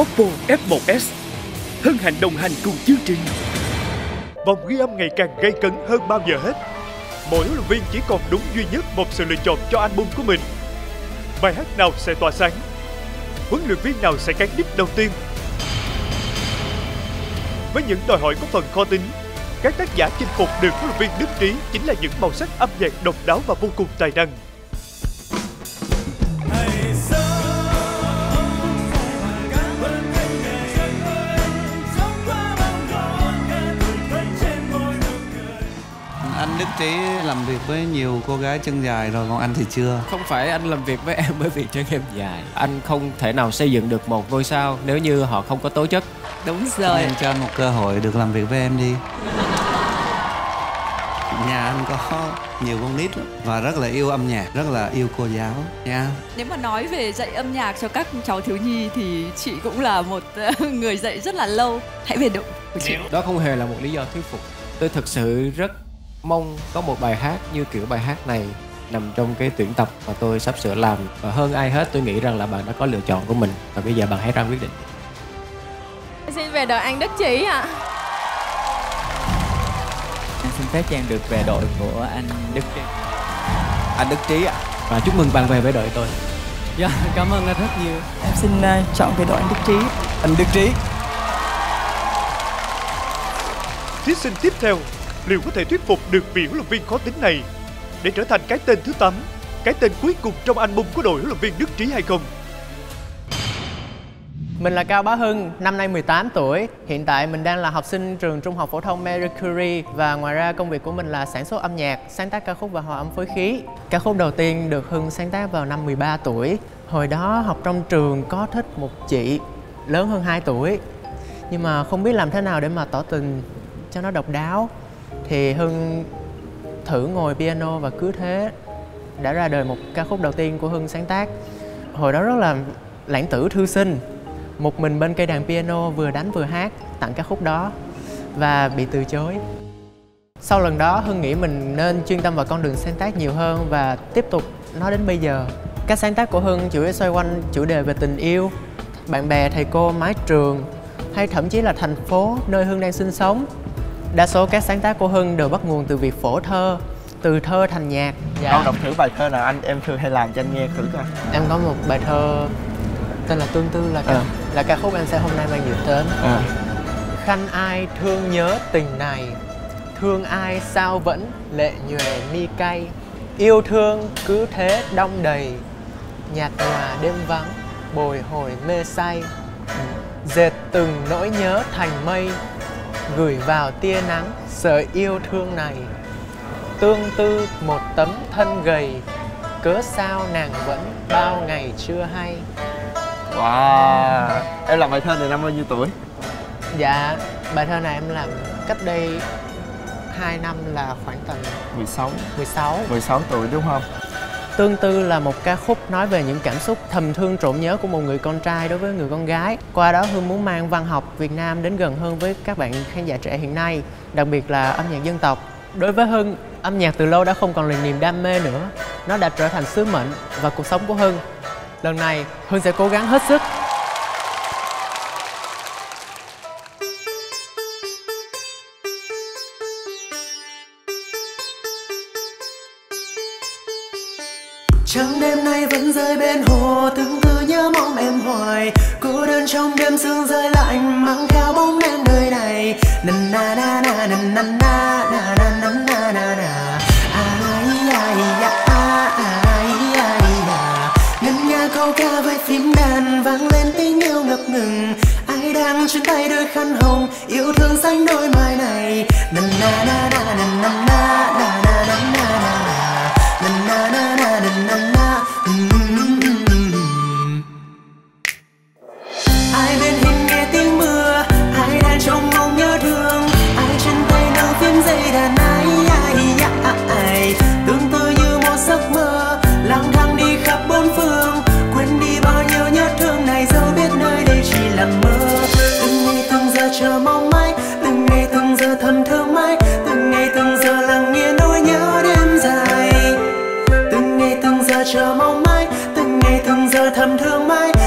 Oppo F1s hân hạnh đồng hành cùng chương trình. Vòng ghi âm ngày càng gây cấn hơn bao giờ hết. Mỗi huấn luyện viên chỉ còn đúng duy nhất một sự lựa chọn cho album của mình. Bài hát nào sẽ tỏa sáng? Huấn luyện viên nào sẽ cán đích đầu tiên? Với những đòi hỏi có phần khó tính, các tác giả chinh phục được huấn luyện viên Đức Trí chính là những màu sắc âm nhạc độc đáo và vô cùng tài năng. Trí. Làm việc với nhiều cô gái chân dài rồi còn anh thì chưa. Không phải anh làm việc với em bởi vì chân em dài. Anh không thể nào xây dựng được một ngôi sao nếu như họ không có tố chất. Đúng rồi. em cho anh một cơ hội được làm việc với em đi. Nhà anh có nhiều con nít lắm và rất là yêu âm nhạc rất là yêu cô giáo. Nha. Nếu mà nói về dạy âm nhạc cho các cháu thiếu nhi thì chị cũng là một người dạy rất là lâu. Hãy về độ của chị Đó không hề là một lý do thuyết phục. Tôi thực sự rất mong có một bài hát như kiểu bài hát này nằm trong cái tuyển tập mà tôi sắp sửa làm. Và hơn ai hết tôi nghĩ rằng là bạn đã có lựa chọn của mình. Và bây giờ bạn hãy ra quyết định. Xin về đội anh Đức Chí ạ. Em xin phép cho em được về đội của anh Đức Trí Anh Đức Trí ạ. Và chúc mừng bạn về với đội tôi. Dạ, cảm ơn anh rất nhiều. Em xin uh, chọn về đội anh Đức Trí. Anh Đức Trí. Thí sinh tiếp theo liệu có thể thuyết phục được vị huấn luyện viên khó tính này để trở thành cái tên thứ 8, cái tên cuối cùng trong album của đội huấn luyện viên Đức Trí hay không? Mình là Cao Bá Hưng, năm nay 18 tuổi. Hiện tại mình đang là học sinh trường Trung học phổ thông Mercury Curie và ngoài ra công việc của mình là sản xuất âm nhạc, sáng tác ca khúc và hòa âm phối khí. Ca khúc đầu tiên được Hưng sáng tác vào năm 13 tuổi. Hồi đó học trong trường có thích một chị lớn hơn 2 tuổi. Nhưng mà không biết làm thế nào để mà tỏ tình cho nó độc đáo thì Hưng thử ngồi piano và cứ thế đã ra đời một ca khúc đầu tiên của Hưng sáng tác. Hồi đó rất là lãng tử thư sinh, một mình bên cây đàn piano vừa đánh vừa hát tặng ca khúc đó và bị từ chối. Sau lần đó Hưng nghĩ mình nên chuyên tâm vào con đường sáng tác nhiều hơn và tiếp tục nó đến bây giờ. Các sáng tác của Hưng chủ yếu xoay quanh chủ đề về tình yêu, bạn bè, thầy cô, mái trường hay thậm chí là thành phố nơi Hưng đang sinh sống Đa số các sáng tác của Hưng đều bắt nguồn từ việc phổ thơ, từ thơ thành nhạc. Dạ. Con đọc thử bài thơ nào anh em thường hay làm cho anh nghe thử coi. Em có một bài thơ tên là Tương Tư là ca, à. là ca khúc em sẽ hôm nay mang gửi đến. À. Khăn ai thương nhớ tình này, thương ai sao vẫn lệ nhuệ mi cay. Yêu thương cứ thế đong đầy, nhạt nhòa đêm vắng, bồi hồi mê say. Dệt từng nỗi nhớ thành mây, gửi vào tia nắng sợi yêu thương này. Tương tư một tấm thân gầy cớ sao nàng vẫn bao ngày chưa hay? Wow em làm bài thơ này năm bao nhiêu tuổi? Dạ bài thơ này em làm cách đây 2 năm là khoảng tầm 16 16 16 tuổi đúng không Tương Tư là một ca khúc nói về những cảm xúc thầm thương trộm nhớ của một người con trai đối với người con gái. Qua đó Hương muốn mang văn học Việt Nam đến gần hơn với các bạn khán giả trẻ hiện nay, đặc biệt là âm nhạc dân tộc. Đối với Hưng, âm nhạc từ lâu đã không còn là niềm đam mê nữa, nó đã trở thành sứ mệnh và cuộc sống của Hưng. Lần này, Hưng sẽ cố gắng hết sức khăn hồng Yêu thương xanh đôi mai này. Na na na na na na. ธอทำเธอไหม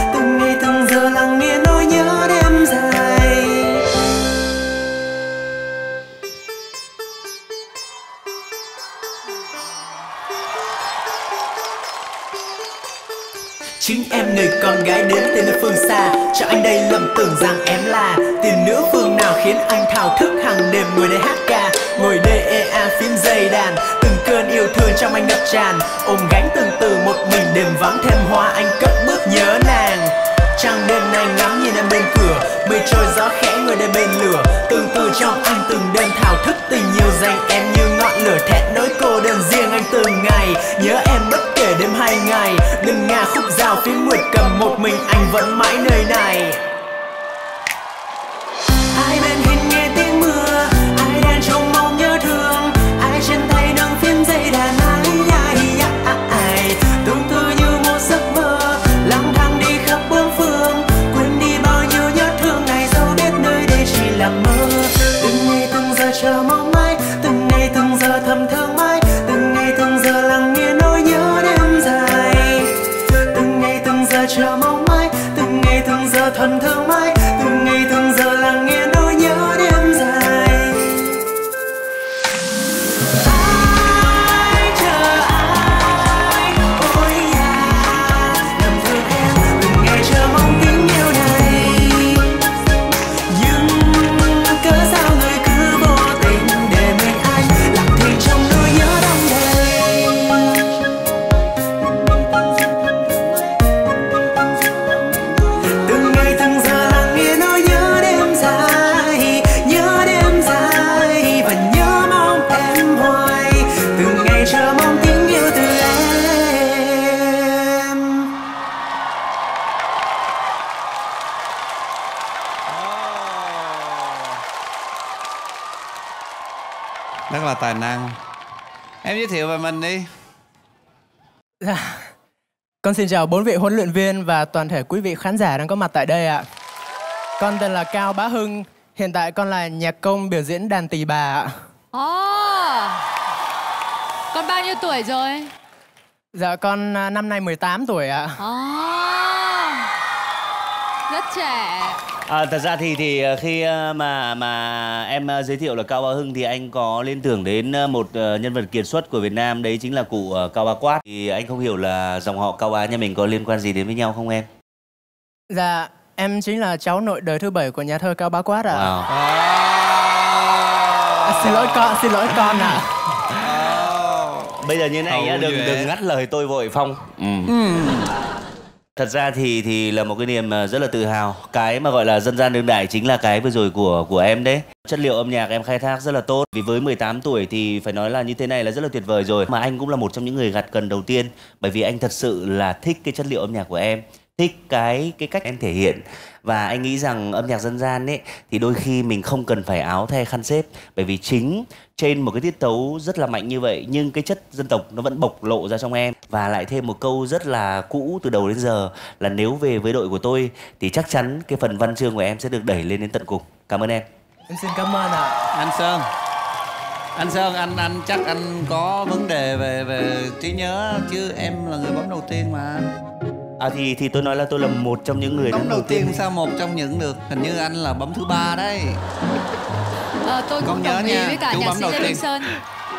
tràn. Ôm gánh từng từ một mình đêm vắng thêm hoa anh cất bước nhớ nàng. Trăng đêm nay ngắm nhìn em bên cửa mây trôi gió khẽ người đây bên lửa. Từng từ trong anh từng đêm thao thức tình yêu dành em như ngọn lửa thẹn nỗi cô đơn riêng anh từng ngày. Nhớ em bất kể đêm hay ngày, đừng nga khúc dao phía nguyệt cầm một mình anh vẫn mãi nơi này. Tài năng em giới thiệu về mình đi Dạ. Con xin chào bốn vị huấn luyện viên và toàn thể quý vị khán giả đang có mặt tại đây ạ. Con tên là Cao Bá Hưng, hiện tại con là nhạc công biểu diễn đàn tỳ bà ạ. Ồ Con bao nhiêu tuổi rồi? Dạ con à, năm nay 18 tuổi ạ. Ồ Rất trẻ À, thật ra thì thì ờ, khi ờ, mà mà em ờ, giới thiệu là Cao Bá Hưng thì anh có liên tưởng đến một nhân vật kiệt xuất của Việt Nam đấy chính là cụ Cao Bá Quát. Thì anh không hiểu là dòng họ Cao Bá nhà mình có liên quan gì đến với nhau không em? Dạ em chính là cháu nội đời thứ bảy của nhà thơ Cao Bá Quát ạ. Wow. À, xin lỗi con, xin lỗi con ạ. Bây giờ như này nhá, đừng đừng ngắt lời tôi vội Phong. Ừ. Thật ra thì thì là một cái niềm ờ, rất là tự hào. Cái mà, gọi là, dân gian đương đại chính là cái vừa rồi của của em đấy. Chất liệu âm nhạc em khai thác rất là tốt. Vì với 18 tuổi thì phải nói là như thế này là rất là tuyệt vời rồi. Mà anh cũng là một trong những người gặt cần đầu tiên bởi vì anh thật sự là thích cái chất liệu âm nhạc của em thích cái cái cách em thể hiện. Và anh nghĩ rằng âm nhạc dân gian ấy thì đôi khi mình không cần phải áo thay khăn xếp. Bởi vì chính trên một cái tiết tấu rất là mạnh như vậy nhưng cái chất dân tộc nó vẫn bộc lộ ra trong em. Và lại thêm một câu rất là cũ từ đầu đến giờ là nếu về với đội của tôi thì chắc chắn cái phần văn chương của em sẽ được đẩy lên đến tận cùng. Cảm ơn em. Em xin cảm ơn ạ. anh sơn. Anh sơn anh anh chắc anh có vấn đề về về trí nhớ chứ em là người bấm đầu tiên mà à thì thì tôi nói là tôi là một trong những người bấm đứng đầu đầu tiên tiên sao một trong những được hình như anh là bấm thứ ba đấy. Ờ, Tôi cũng Con đồng ý nha, với cả chú nhạc bấm sĩ đầu Lê tiên. Minh Sơn.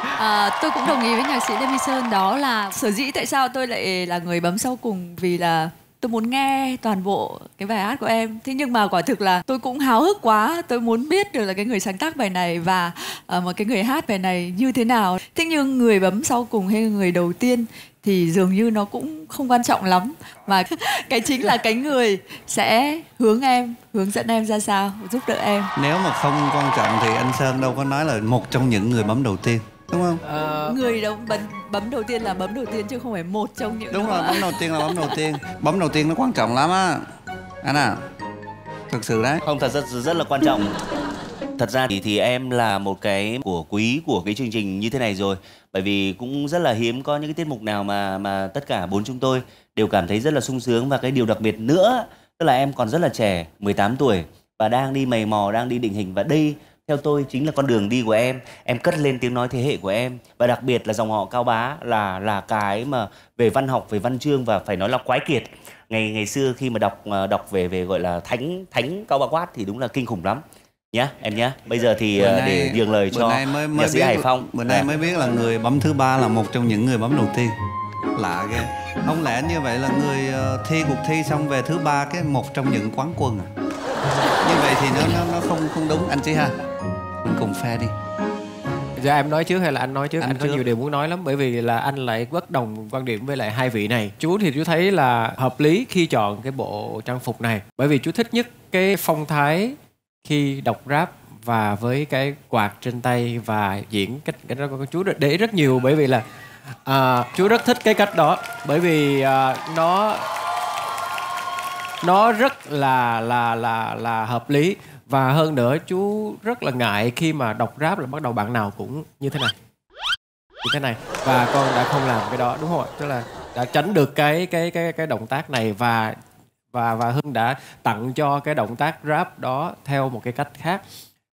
À, tôi cũng đồng ý với nhạc sĩ Lê Minh Sơn đó là sở dĩ tại sao tôi lại là người bấm sau cùng vì là tôi muốn nghe toàn bộ cái bài hát của em. Thế nhưng mà quả thực là tôi cũng háo hức quá tôi muốn biết được là cái người sáng tác bài này và uh, một cái người hát bài này như thế nào. Thế nhưng người bấm sau cùng hay người đầu tiên thì dường như nó cũng không quan trọng lắm. Mà cái chính là cái người sẽ hướng em hướng dẫn em ra sao giúp đỡ em. Nếu mà không quan trọng thì anh sơn đâu có nói là một trong những người bấm đầu tiên đúng không? Ờ, người đâu bấm, bấm đầu tiên là bấm đầu tiên chứ không phải một trong những đúng rồi bấm đầu tiên là bấm đầu tiên. Bấm đầu tiên nó quan trọng lắm á. Anh à thực sự đấy. Không thật rất rất là quan trọng thật ra thì thì em là một cái của quý của cái chương trình như thế này rồi. Bởi vì cũng rất là hiếm có những cái tiết mục nào mà mà tất cả bốn chúng tôi đều cảm thấy rất là sung sướng. Và cái điều đặc biệt nữa, tức là em còn rất là trẻ 18 tuổi, và đang đi mày mò, đang đi định hình. Và đây, theo tôi, chính là con đường đi của em. Em cất lên tiếng nói thế hệ của em. Và đặc biệt là dòng họ cao bá là là cái mà về văn học, về văn chương và phải nói là quái kiệt. Ngày ngày xưa khi mà đọc ờ, đọc về về gọi là thánh thánh cao bá quát thì đúng là kinh khủng lắm nhá em nhá bây giờ thì Bữa ờ, nay- để nhường lời cho nay mới mới nhạc sĩ biết hải phong bữa nay Dạ. mới biết là người bấm thứ ba là một trong những người bấm đầu tiên lạ ghê không lẽ như vậy là người ờ, thi cuộc thi xong về thứ ba cái một trong những quán quân à như vậy thì nó nó nó không không đúng anh chị ha mình cùng phe đi Dạ em nói trước hay là anh nói trước? Anh Anh, có trước. nhiều điều muốn nói lắm bởi vì là anh lại bất đồng quan điểm với lại hai vị này. Chú thì chú thấy là hợp lý khi chọn cái bộ trang phục này bởi vì chú thích nhất cái phong thái khi đọc rap và với cái quạt trên tay và diễn cách cái đó chú để ý rất nhiều bởi vì là à, chú rất thích cái cách đó. Bởi vì à, nó nó rất là là là là hợp lý. Và hơn nữa chú rất là ngại khi mà đọc rap là bắt đầu bạn nào cũng như thế này. Như thế này. Và con đã không làm cái đó đúng không ạ? Tức là đã tránh được cái cái cái cái động tác này và và và hưng đã tặng cho cái động tác rap đó theo một cái cách khác.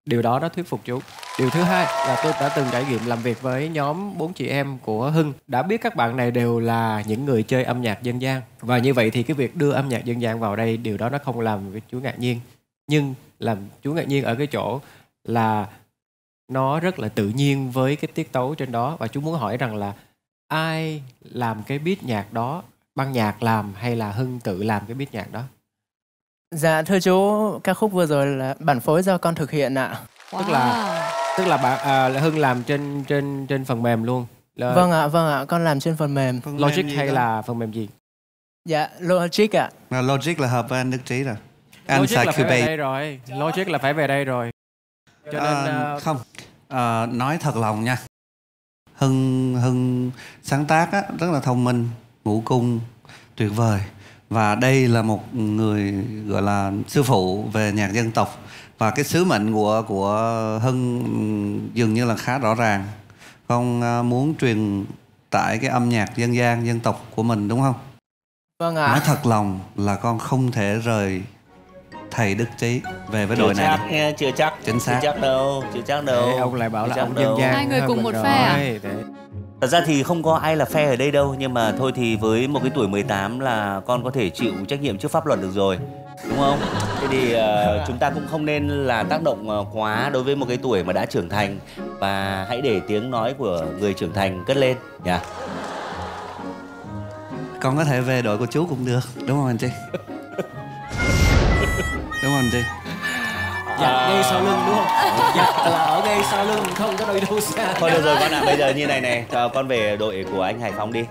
Điều đó nó thuyết phục chú. Điều thứ hai là tôi đã từng trải nghiệm làm việc với nhóm bốn chị em của hưng. Đã biết các bạn này đều là những người chơi âm nhạc dân gian. Và như vậy thì cái việc đưa âm nhạc dân gian vào đây, điều đó nó không làm với chú ngạc nhiên. Nhưng làm chú ngạc nhiên ở cái chỗ là nó rất là tự nhiên với cái tiết tấu trên đó. Và chú muốn hỏi rằng là ai làm cái beat nhạc đó ban nhạc làm hay là hưng tự làm cái beat nhạc đó? Dạ thưa chú, ca khúc vừa rồi là bản phối do con thực hiện ạ. tức là tức là bạn à, là hưng làm trên trên trên phần mềm luôn. Là Vâng ạ, vâng ạ, con làm trên phần mềm. logic hay là phần mềm gì? Dạ, Logic ạ. là logic là hợp với anh Đức Trí rồi. Anh logic là phải về đây rồi. Logic là phải về đây rồi. Cho nên Ờ, à, không. Ờ, nói thật lòng nha. Hưng hưng sáng tác á, rất là thông minh ngũ cung tuyệt vời và đây là một người gọi là sư phụ về nhạc dân tộc và cái sứ mệnh của của hưng dường như là khá rõ ràng con à, muốn truyền tải cái âm nhạc dân gian dân tộc của mình đúng không Vâng nói ạ. thật lòng là con không thể rời thầy đức trí về với đội chưa này chắc đâu. nha chưa chắc Chính xác. chưa chắc đâu chưa chắc đâu Đấy, ông lại bảo Chưa là chắc ông đâu. dân gian Hai người cùng một phe à? Đấy. Thật ra thì không có ai là phe ở đây đâu Nhưng mà thôi thì với một cái tuổi 18 là con có thể chịu trách nhiệm trước pháp luật được rồi Đúng không? Thế thì ờ, chúng ta cũng không nên là tác động ờ, quá đối với một cái tuổi mà đã trưởng thành. Và hãy để tiếng nói của người trưởng thành cất lên nhỉ? Con có thể về đội của chú cũng được đúng không anh chị đúng không anh chị giặt ngay sau lưng đúng không? Giặt là ở ngay sau lưng không có đôi đâu xa. Thôi được rồi con ạ, bây giờ như này này cho Con về đội của anh Hải Phong đi.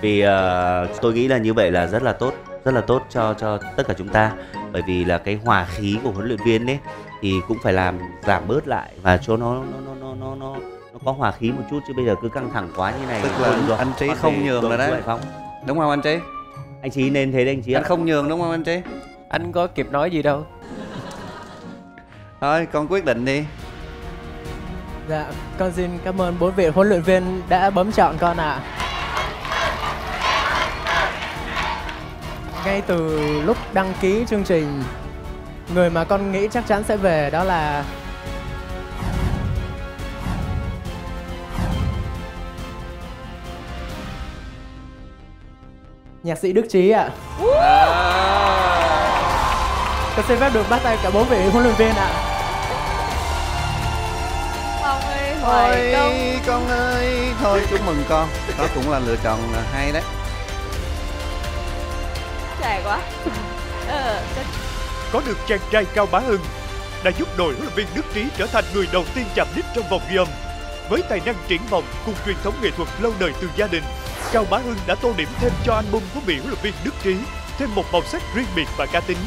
Vì ờ, tôi nghĩ là như vậy là rất là tốt Rất là tốt cho cho tất cả chúng ta. Bởi vì là cái hòa khí của huấn luyện viên ấy Thì cũng phải làm giảm bớt lại Và cho nó nó nó nó nó, nó, nó có hòa khí một chút Chứ bây giờ cứ căng thẳng quá như này Tức là được rồi. anh Trí không nhường rồi đấy. Phong đúng không anh chị Anh Trí nên thế đấy anh Trí ạ. Anh không nhường đúng không anh chị anh có kịp nói gì đâu thôi con quyết định đi Dạ, con xin cảm ơn bốn vị huấn luyện viên đã bấm chọn con ạ. Ngay từ lúc đăng ký chương trình, người mà con nghĩ chắc chắn sẽ về đó là nhạc sĩ Đức Trí ạ. Con xin phép được bắt tay cả bốn vị huấn luyện viên ạ. Phong hoài công. con ơi thôi chúc mừng con đó cũng là lựa chọn hay đấy Trẻ quá. Ờ, Có được chàng trai Cao Bá Hưng đã giúp đội huấn luyện viên Đức Trí trở thành người đầu tiên chạm đích trong vòng ghi âm. Với tài năng triển vọng cùng truyền thống nghệ thuật lâu đời từ gia đình, Cao Bá Hưng đã tô điểm thêm cho album của vị huấn luyện viên Đức Trí thêm một màu sắc riêng biệt và cá tính.